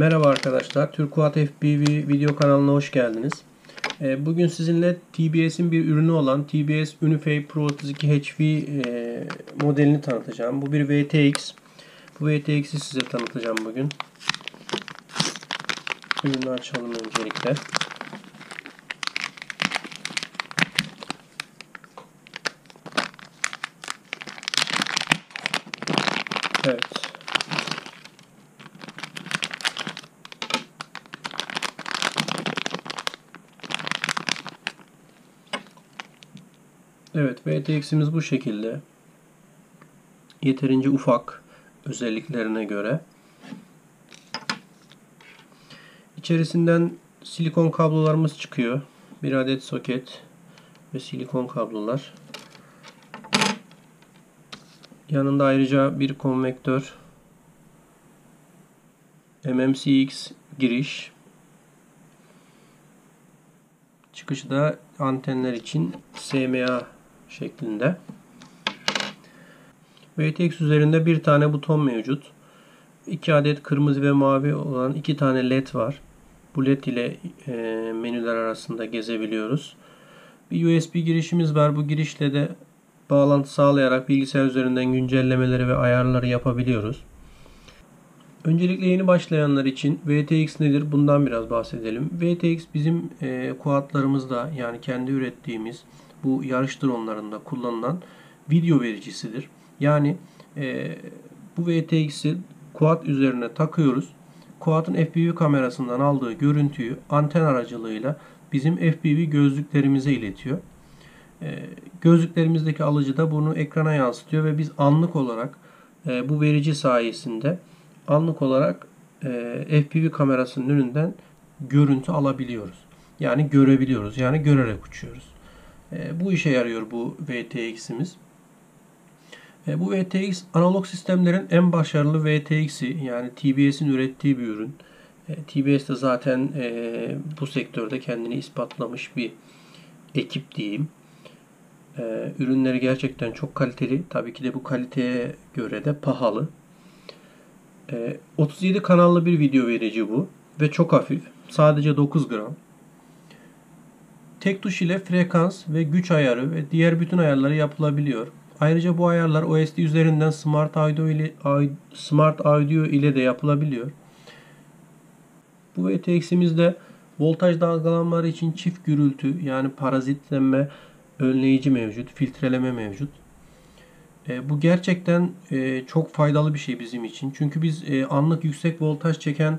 Merhaba arkadaşlar, Türkuat FPV video kanalına hoş geldiniz. Ee, bugün sizinle TBS'in bir ürünü olan TBS Unify Pro 32 HV e, modelini tanıtacağım. Bu bir VTX. Bu VTX'i size tanıtacağım bugün. Ürünü açalım öncelikle. Evet. Evet, VTX'imiz bu şekilde. Yeterince ufak özelliklerine göre. İçerisinden silikon kablolarımız çıkıyor. Bir adet soket ve silikon kablolar. Yanında ayrıca bir konvektör, MMCX giriş, çıkışı da antenler için SMA şeklinde. VTX üzerinde bir tane buton mevcut. İki adet kırmızı ve mavi olan iki tane led var. Bu led ile e, menüler arasında gezebiliyoruz. Bir USB girişimiz var. Bu girişle de bağlantı sağlayarak bilgisayar üzerinden güncellemeleri ve ayarları yapabiliyoruz. Öncelikle yeni başlayanlar için VTX nedir? Bundan biraz bahsedelim. VTX bizim e, kuatlarımızda yani kendi ürettiğimiz bu yarış dronlarında kullanılan video vericisidir. Yani e, bu VTX'i kuat üzerine takıyoruz. Kuat'ın FPV kamerasından aldığı görüntüyü anten aracılığıyla bizim FPV gözlüklerimize iletiyor. E, gözlüklerimizdeki alıcı da bunu ekrana yansıtıyor ve biz anlık olarak e, bu verici sayesinde anlık olarak e, FPV kamerasının önünden görüntü alabiliyoruz. Yani görebiliyoruz. Yani görerek uçuyoruz. E, bu işe yarıyor bu VTX'imiz. E, bu VTX analog sistemlerin en başarılı VTX'i yani TBS'in ürettiği bir ürün. E, TBS de zaten bu sektörde kendini ispatlamış bir ekip diyeyim. Ürünleri gerçekten çok kaliteli. Tabii ki de bu kaliteye göre de pahalı. 37 ee, kanallı bir video verici bu ve çok hafif. Sadece 9 gram. Tek tuş ile frekans ve güç ayarı ve diğer bütün ayarları yapılabiliyor. Ayrıca bu ayarlar OSD üzerinden Smart Audio ile Smart Audio ile de yapılabiliyor. Bu VTX'imizde voltaj dalgalanmaları için çift gürültü yani parazitlenme önleyici mevcut, filtreleme mevcut. E, bu gerçekten e, çok faydalı bir şey bizim için. Çünkü biz e, anlık yüksek voltaj çeken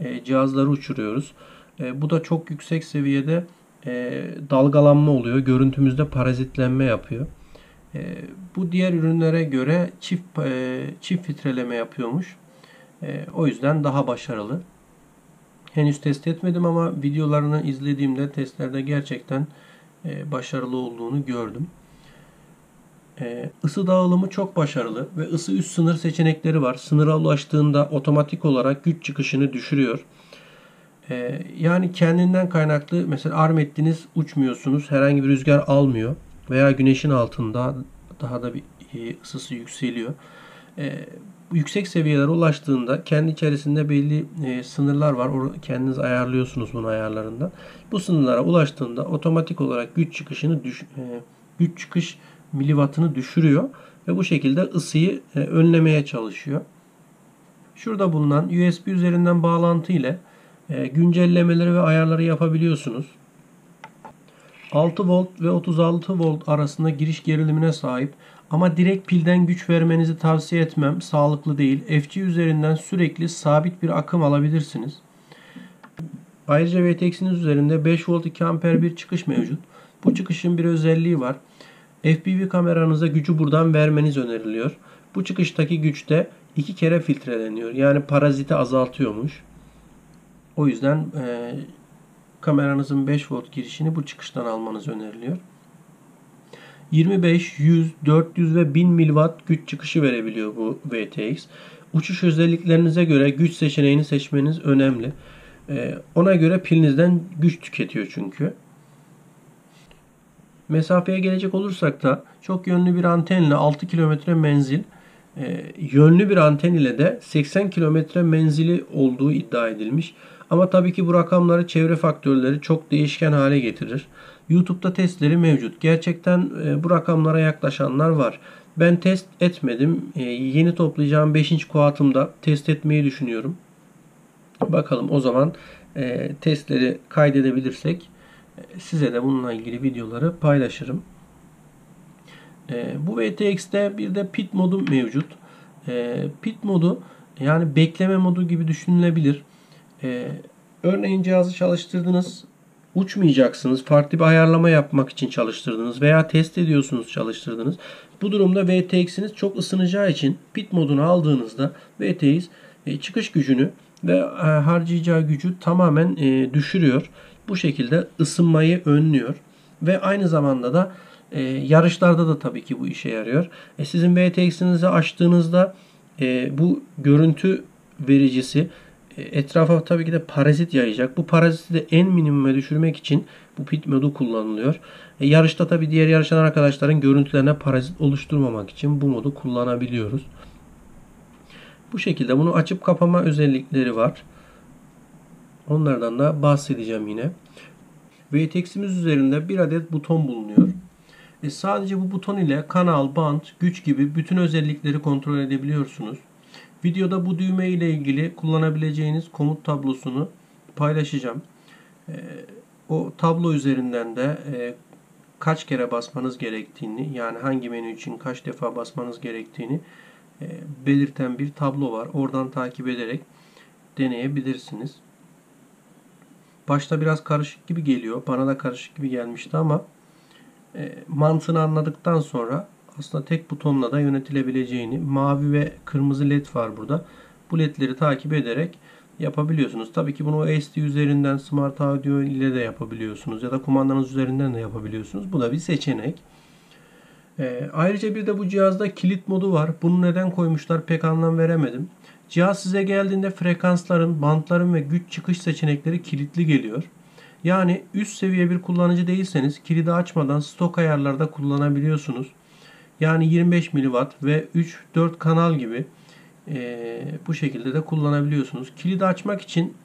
e, cihazları uçuruyoruz. E, bu da çok yüksek seviyede e, dalgalanma oluyor. Görüntümüzde parazitlenme yapıyor. E, bu diğer ürünlere göre çift e, çift filtreleme yapıyormuş. E, o yüzden daha başarılı. Henüz test etmedim ama videolarını izlediğimde testlerde gerçekten e, başarılı olduğunu gördüm. Ee, ısı dağılımı çok başarılı ve ısı üst sınır seçenekleri var. Sınıra ulaştığında otomatik olarak güç çıkışını düşürüyor. Ee, yani kendinden kaynaklı mesela arm ettiniz uçmuyorsunuz. Herhangi bir rüzgar almıyor. Veya güneşin altında daha da bir e, ısısı yükseliyor. Ee, yüksek seviyelere ulaştığında kendi içerisinde belli e, sınırlar var. kendiniz ayarlıyorsunuz bunu ayarlarında. Bu sınırlara ulaştığında otomatik olarak güç çıkışını düş, e, güç çıkış miliwattını düşürüyor ve bu şekilde ısıyı e, önlemeye çalışıyor. Şurada bulunan USB üzerinden bağlantı ile e, güncellemeleri ve ayarları yapabiliyorsunuz. 6 volt ve 36 volt arasında giriş gerilimine sahip ama direkt pilden güç vermenizi tavsiye etmem. Sağlıklı değil. FC üzerinden sürekli sabit bir akım alabilirsiniz. Ayrıca VTX'iniz üzerinde 5 volt 2 amper bir çıkış mevcut. Bu çıkışın bir özelliği var. FPV kameranıza gücü buradan vermeniz öneriliyor. Bu çıkıştaki güçte iki kere filtreleniyor. Yani paraziti azaltıyormuş. O yüzden e, kameranızın 5 volt girişini bu çıkıştan almanız öneriliyor. 25, 100, 400 ve 1000 mW güç çıkışı verebiliyor bu VTX. Uçuş özelliklerinize göre güç seçeneğini seçmeniz önemli. E, ona göre pilinizden güç tüketiyor çünkü. Mesafeye gelecek olursak da çok yönlü bir antenle 6 kilometre menzil e, yönlü bir anten ile de 80 kilometre menzili olduğu iddia edilmiş. Ama tabii ki bu rakamları çevre faktörleri çok değişken hale getirir. YouTube'da testleri mevcut. Gerçekten e, bu rakamlara yaklaşanlar var. Ben test etmedim. E, yeni toplayacağım 5. kuatımda test etmeyi düşünüyorum. Bakalım o zaman e, testleri kaydedebilirsek size de bununla ilgili videoları paylaşırım. Bu VTX'te bir de pit modu mevcut. Pit modu yani bekleme modu gibi düşünülebilir. E, örneğin cihazı çalıştırdınız uçmayacaksınız. Farklı bir ayarlama yapmak için çalıştırdınız veya test ediyorsunuz çalıştırdınız. Bu durumda VTX'iniz çok ısınacağı için pit modunu aldığınızda VTX e, çıkış gücünü ve e, harcayacağı gücü tamamen e, düşürüyor. Bu şekilde ısınmayı önlüyor ve aynı zamanda da yarışlarda da tabii ki bu işe yarıyor. Sizin VTX'inizi açtığınızda bu görüntü vericisi etrafa tabii ki de parazit yayacak. Bu paraziti de en minimuma düşürmek için bu pit modu kullanılıyor. E, yarışta tabii diğer yarışan arkadaşların görüntülerine parazit oluşturmamak için bu modu kullanabiliyoruz. Bu şekilde bunu açıp kapama özellikleri var. Onlardan da bahsedeceğim yine. VTX'imiz üzerinde bir adet buton bulunuyor. E sadece bu buton ile kanal, band, güç gibi bütün özellikleri kontrol edebiliyorsunuz. Videoda bu düğme ile ilgili kullanabileceğiniz komut tablosunu paylaşacağım. E, o tablo üzerinden de e, kaç kere basmanız gerektiğini yani hangi menü için kaç defa basmanız gerektiğini e, belirten bir tablo var. Oradan takip ederek deneyebilirsiniz. Başta biraz karışık gibi geliyor. Bana da karışık gibi gelmişti ama e, mantığını anladıktan sonra aslında tek butonla da yönetilebileceğini, mavi ve kırmızı led var burada. Bu ledleri takip ederek yapabiliyorsunuz. Tabii ki bunu SD üzerinden Smart Audio ile de yapabiliyorsunuz ya da kumandanız üzerinden de yapabiliyorsunuz. Bu da bir seçenek. E, ayrıca bir de bu cihazda kilit modu var. Bunu neden koymuşlar pek anlam veremedim. Cihaz size geldiğinde frekansların, bantların ve güç çıkış seçenekleri kilitli geliyor. Yani üst seviye bir kullanıcı değilseniz kilidi açmadan stok ayarlarda kullanabiliyorsunuz. Yani 25 mW ve 3-4 kanal gibi e, bu şekilde de kullanabiliyorsunuz. Kilidi açmak için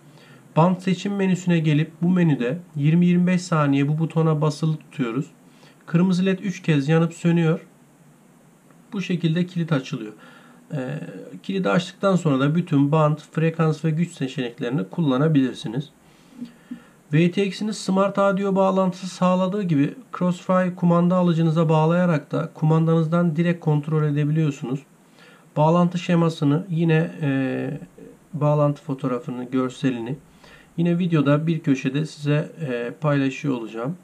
band seçim menüsüne gelip bu menüde 20-25 saniye bu butona basılı tutuyoruz. Kırmızı led 3 kez yanıp sönüyor. Bu şekilde kilit açılıyor. E, kilidi açtıktan sonra da bütün band, frekans ve güç seçeneklerini kullanabilirsiniz. VTX'iniz Smart Audio bağlantısı sağladığı gibi Crossfire kumanda alıcınıza bağlayarak da kumandanızdan direkt kontrol edebiliyorsunuz. Bağlantı şemasını yine e, bağlantı fotoğrafını, görselini yine videoda bir köşede size e, paylaşıyor olacağım.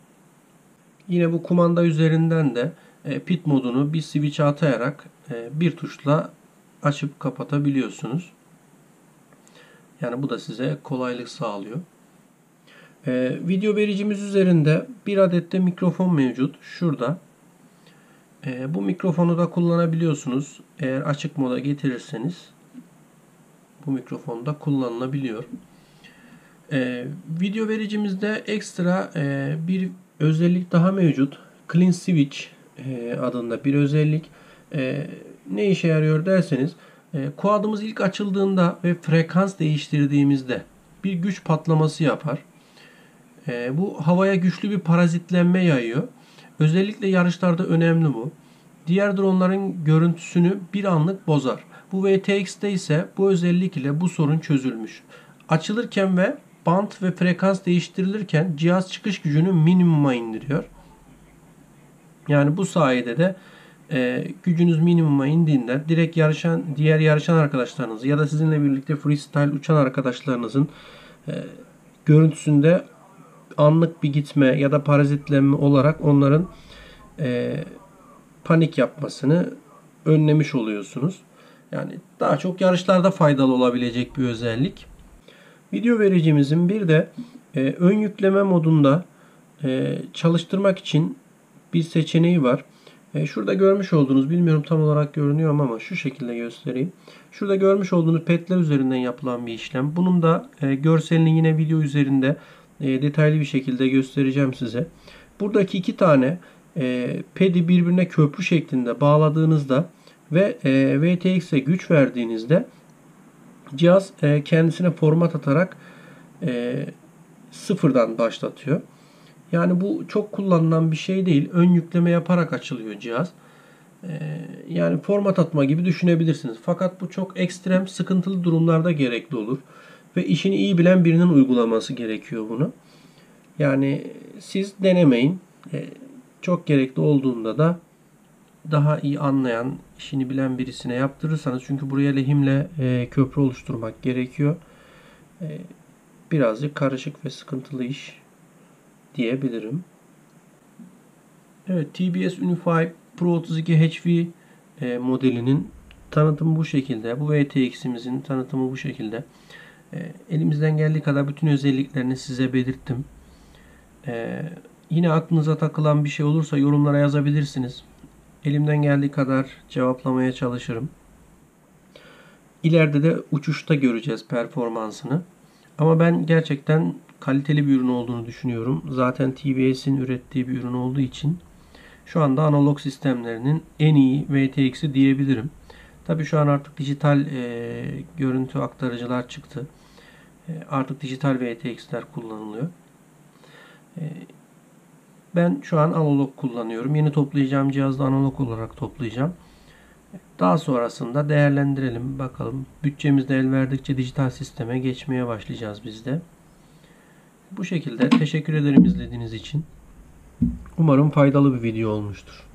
Yine bu kumanda üzerinden de e, pit modunu bir switch atayarak e, bir tuşla açıp kapatabiliyorsunuz. Yani bu da size kolaylık sağlıyor. Ee, video vericimiz üzerinde bir adet de mikrofon mevcut. Şurada. Ee, bu mikrofonu da kullanabiliyorsunuz. Eğer açık moda getirirseniz bu mikrofon da kullanılabiliyor. Ee, video vericimizde ekstra e, bir özellik daha mevcut. Clean Switch e, adında bir özellik. E, ne işe yarıyor derseniz e, kuadımız ilk açıldığında ve frekans değiştirdiğimizde bir güç patlaması yapar. E, bu havaya güçlü bir parazitlenme yayıyor. Özellikle yarışlarda önemli bu. Diğer dronların görüntüsünü bir anlık bozar. Bu VTX'te ise bu özellik ile bu sorun çözülmüş. Açılırken ve bant ve frekans değiştirilirken cihaz çıkış gücünü minimuma indiriyor. Yani bu sayede de e, gücünüz minimuma indiğinde direkt yarışan diğer yarışan arkadaşlarınız ya da sizinle birlikte freestyle uçan arkadaşlarınızın e, görüntüsünde anlık bir gitme ya da parazitlenme olarak onların e, panik yapmasını önlemiş oluyorsunuz. Yani daha çok yarışlarda faydalı olabilecek bir özellik. Video vericimizin bir de e, ön yükleme modunda e, çalıştırmak için bir seçeneği var. E, şurada görmüş olduğunuz, bilmiyorum tam olarak görünüyor ama şu şekilde göstereyim. Şurada görmüş olduğunuz petler üzerinden yapılan bir işlem. Bunun da e, görselini yine video üzerinde e, detaylı bir şekilde göstereceğim size. Buradaki iki tane e, pedi birbirine köprü şeklinde bağladığınızda Ve e, VTX'e güç verdiğinizde cihaz e, kendisine format atarak e, sıfırdan başlatıyor. Yani bu çok kullanılan bir şey değil. Ön yükleme yaparak açılıyor cihaz. E, yani format atma gibi düşünebilirsiniz. Fakat bu çok ekstrem, sıkıntılı durumlarda gerekli olur. Ve işini iyi bilen birinin uygulaması gerekiyor bunu. Yani siz denemeyin. E, çok gerekli olduğunda da daha iyi anlayan, işini bilen birisine yaptırırsanız çünkü buraya lehimle e, köprü oluşturmak gerekiyor. E, birazcık karışık ve sıkıntılı iş diyebilirim. Evet, TBS Unify Pro 32 HV modelinin tanıtımı bu şekilde. Bu VTX'imizin tanıtımı bu şekilde. E, elimizden geldiği kadar bütün özelliklerini size belirttim. E, yine aklınıza takılan bir şey olursa yorumlara yazabilirsiniz. Elimden geldiği kadar cevaplamaya çalışırım. İleride de uçuşta göreceğiz performansını. Ama ben gerçekten kaliteli bir ürün olduğunu düşünüyorum. Zaten TBS'in ürettiği bir ürün olduğu için şu anda analog sistemlerinin en iyi VTX'i diyebilirim. Tabi şu an artık dijital e, görüntü aktarıcılar çıktı. E, artık dijital VTX'ler kullanılıyor. E, ben şu an analog kullanıyorum. Yeni toplayacağım cihazda analog olarak toplayacağım. Daha sonrasında değerlendirelim. Bakalım bütçemizde el verdikçe dijital sisteme geçmeye başlayacağız biz de. Bu şekilde teşekkür ederim izlediğiniz için. Umarım faydalı bir video olmuştur.